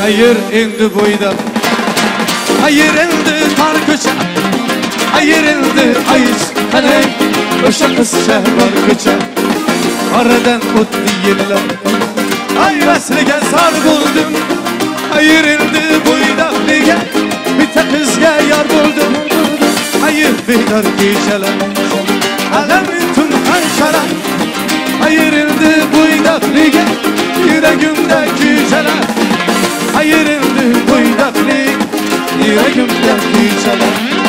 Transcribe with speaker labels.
Speaker 1: Hayır endi boyda. Hayır endi tar ko'cha Hayır endi ayış qanay O'sha qizcha bor ko'cha Oradan o'tdi yillar Ay vasliga sar bo'ldim Hayır endi bo'ydoqliga Bitta qizga yor bo'ldim Hayır bedor kechalar Alamin tun qanchalar Hayır endi We can Ay, un tranquilo.